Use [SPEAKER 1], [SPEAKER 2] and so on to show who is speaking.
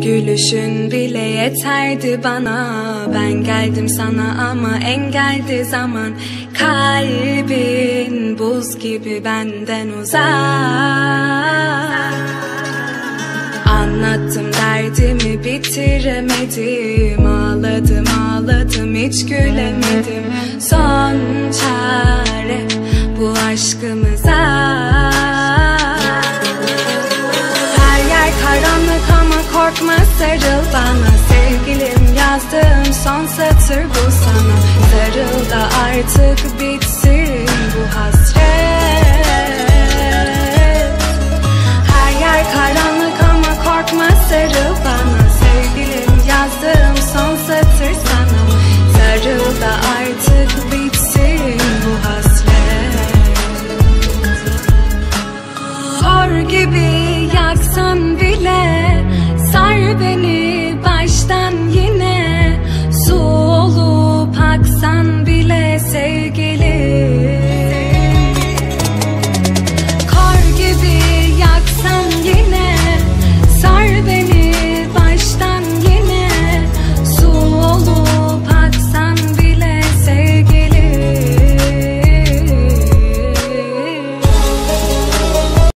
[SPEAKER 1] gülüşün bile yeterdi bana. Ben geldim sana ama engeldi zaman. Kalbin buz gibi benden uzak. Anlattım derdimi bitiremedim. Ağladım ağladım hiç gülemedim. Son çare korkma sarıl bana Sevgilim yazdığım son satır bu sana. Sarıl da artık bitsin bu hasret. Her yer karanlık ama korkma sarıl bana Sevgilim yazdığım son satır sana. Sarıl da artık bitsin bu hasret. Sor gibi yaksan bir